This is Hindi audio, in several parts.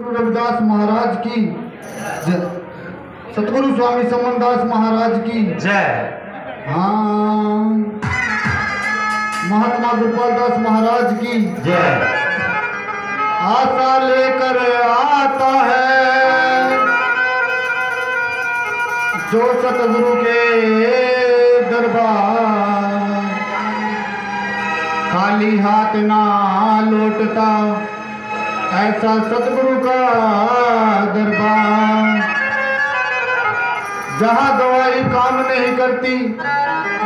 रविदास महाराज की। जय। सतगुरु स्वामी समनदास महाराज की। जय। हाँ। महात्मा गोपाल दास महाराज की। जय। आशा लेकर आता है। जो सतगुरु के दरबार खाली हाथ ना लौटता। ऐसा सतगुरु का दरबार। जहाँ दवाई काम नहीं करती,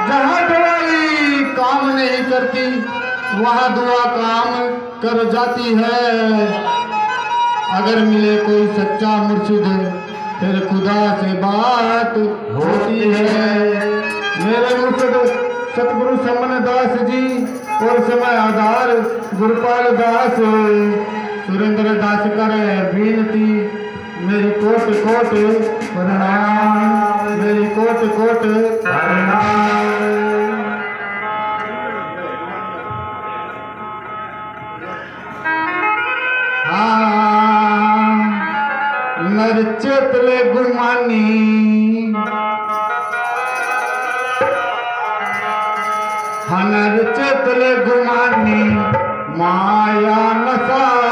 जहाँ दवाई काम नहीं करती, वहाँ दुआ काम कर जाती है। अगर मिले कोई सच्चा मुर्शिद, फिर खुदा से बात होती है। मेरे मुर्शिद, सतगुरु समन दास जी और समय आधार गुरुपाल दास। सुरेंद्र दास कर बीनती मेरी कोट कोट, प्रणाम, मेरी कोट कोट, प्रणाम। नरचेतले गुमानी। हनर चेतले गुमानी, माया नशा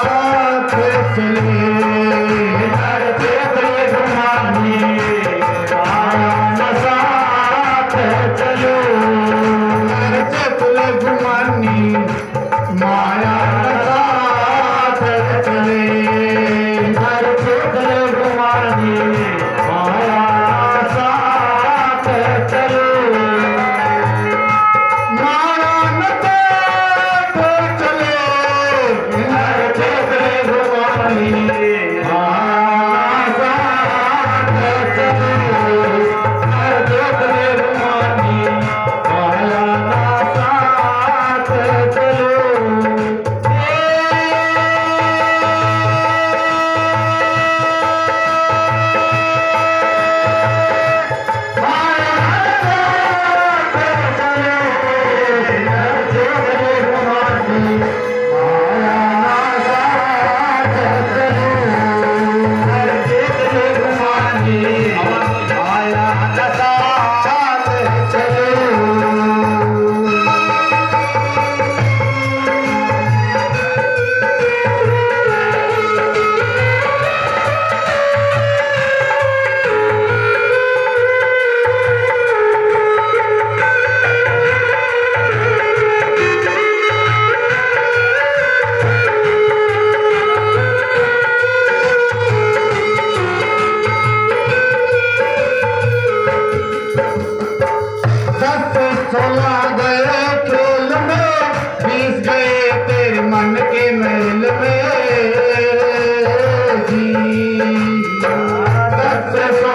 Gracias.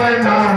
काम न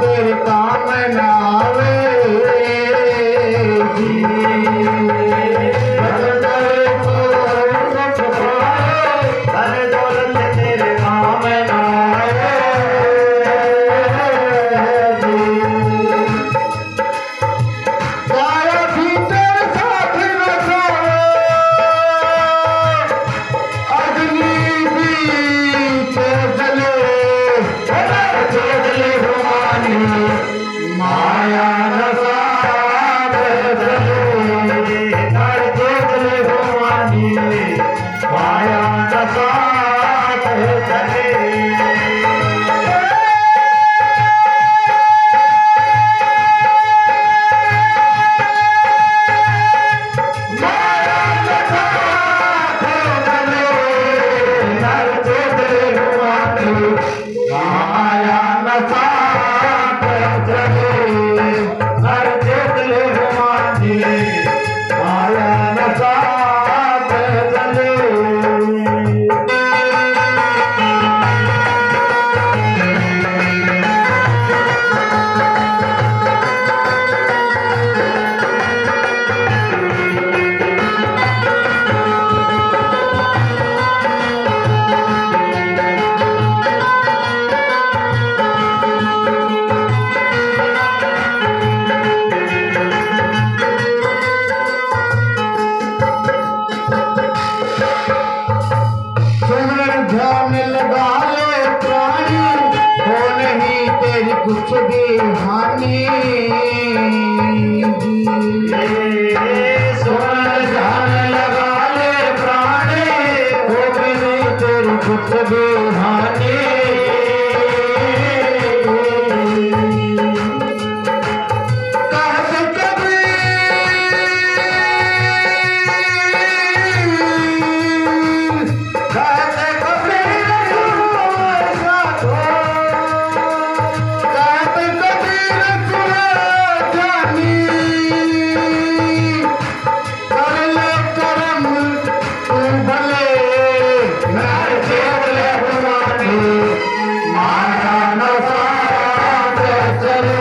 तेरे काम न आवे तेरी कुछ Gracias.